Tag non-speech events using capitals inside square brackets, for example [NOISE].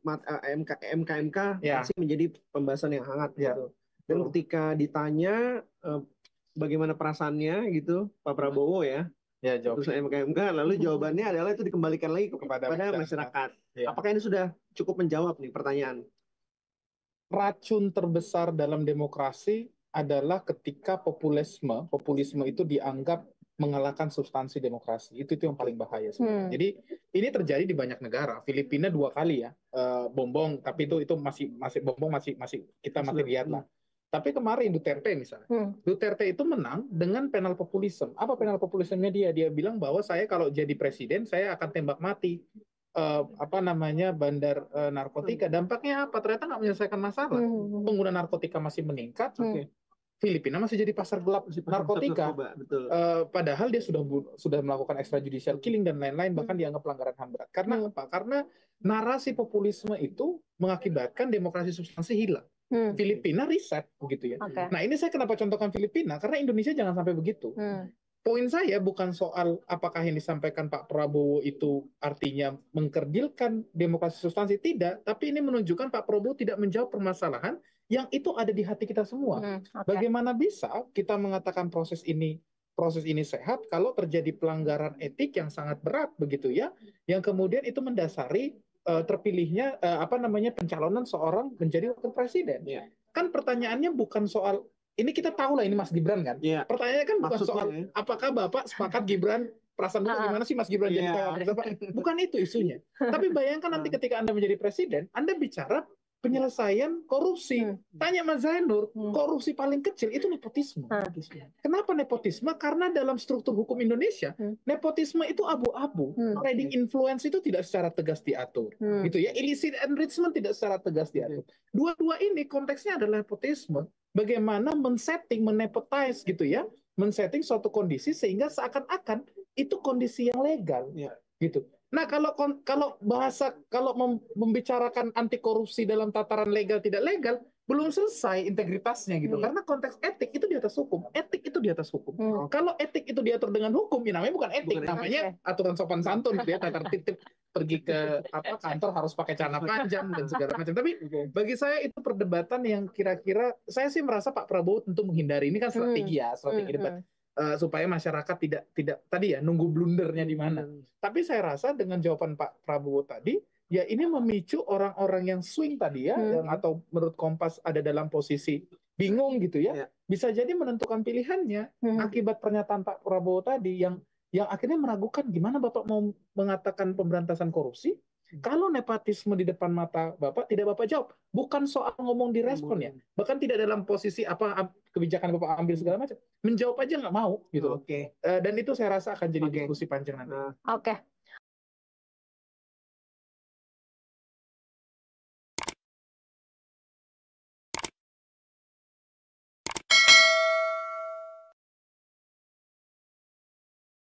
mat- eh, MK MKMK Ya. masih menjadi pembahasan yang hangat Ya. gitu. Dan Betul. ketika ditanya eh, bagaimana perasaannya gitu Pak Prabowo ya Ya, jawab putusan MKMK, lalu [LAUGHS] jawabannya adalah itu dikembalikan lagi kepada kepada masyarakat. masyarakat. Ya. Apakah ini sudah cukup menjawab nih pertanyaan? racun terbesar dalam demokrasi adalah ketika populisme, populisme itu dianggap mengalahkan substansi demokrasi. Itu itu yang paling bahaya sebenarnya. Hmm. Jadi ini terjadi di banyak negara. Filipina dua kali ya, eh, bombong. Tapi itu itu masih masih bombong masih masih kita masih Sudah. lihat lah. Tapi kemarin Duterte misalnya, Hmm. Duterte itu menang dengan penal populisme. Apa penal populismenya dia? Dia bilang bahwa saya kalau jadi presiden saya akan tembak mati eh, apa namanya bandar eh, narkotika. Dampaknya apa? Ternyata nggak menyelesaikan masalah. Hmm. Pengguna narkotika masih meningkat. Hmm. Oke. Filipina masih jadi pasar gelap narkotika. Narkoba, betul. Eh, padahal dia sudah sudah melakukan extrajudicial killing dan lain-lain bahkan Hmm. dianggap pelanggaran HAM berat. Karena Hmm. apa? Karena narasi populisme itu mengakibatkan demokrasi substansi hilang. Hmm. Filipina riset begitu ya. Oke. Nah, ini saya kenapa contohkan Filipina karena Indonesia jangan sampai begitu. Hmm. Poin saya bukan soal apakah yang disampaikan Pak Prabowo itu artinya mengkerdilkan demokrasi substansi tidak, tapi ini menunjukkan Pak Prabowo tidak menjawab permasalahan yang itu ada di hati kita semua. Hmm. Oke. Bagaimana bisa kita mengatakan proses ini proses ini sehat kalau terjadi pelanggaran etik yang sangat berat begitu ya, yang kemudian itu mendasari eh, terpilihnya eh, apa namanya pencalonan seorang menjadi wakil presiden. Iya. Kan pertanyaannya bukan soal ini kita tahu lah ini Mas Gibran kan. Iya. Pertanyaannya kan bukan Maksudnya soal ya. apakah Bapak sepakat Gibran perasaan Bapak gimana sih Mas Gibran jadi Iya. Bukan itu isunya. Tapi bayangkan nanti ketika Anda menjadi presiden, Anda bicara penyelesaian korupsi. Hmm. Tanya Mas Zainur, Hmm. korupsi paling kecil itu nepotisme. Ah. Kenapa nepotisme? Karena dalam struktur hukum Indonesia, Hmm. nepotisme itu abu-abu. Hmm. Trading influence itu tidak secara tegas diatur. Hmm. Gitu ya. Illicit enrichment tidak secara tegas diatur. Dua-dua ini konteksnya adalah nepotisme. Bagaimana men-setting, men-nepotize gitu ya. Men-setting suatu kondisi sehingga seakan-akan itu kondisi yang legal. Iya. Gitu. Nah, kalau kalau bahasa kalau mem- membicarakan anti korupsi dalam tataran legal tidak legal, belum selesai integritasnya gitu. Hmm. Karena konteks etik itu di atas hukum. Etik itu di atas hukum. Hmm. Kalau etik itu diatur dengan hukum, ya namanya bukan etik, Bukan namanya aturan sopan santun gitu ya, tata tertib pergi ke apa kantor harus pakai celana panjang dan segala macam. Tapi bagi saya itu perdebatan yang kira-kira saya sih merasa Pak Prabowo tentu menghindari ini kan strategi ya, strategi Hmm. debat eh, supaya masyarakat tidak tidak tadi ya nunggu blundernya di mana. Tapi saya rasa dengan jawaban Pak Prabowo tadi, ya ini memicu orang-orang yang swing tadi ya, Hmm. yang atau menurut Kompas ada dalam posisi bingung gitu ya, Ya. bisa jadi menentukan pilihannya Hmm. akibat pernyataan Pak Prabowo tadi yang yang akhirnya meragukan gimana Bapak mau mengatakan pemberantasan korupsi kalau nepotisme di depan mata Bapak tidak Bapak jawab. Bukan soal ngomong direspon ya, bahkan tidak dalam posisi apa kebijakan Bapak ambil segala macam. Menjawab aja nggak mau gitu. Oke. Eh, dan itu saya rasa akan jadi Oke. diskusi panjang nanti. Nah, Oke.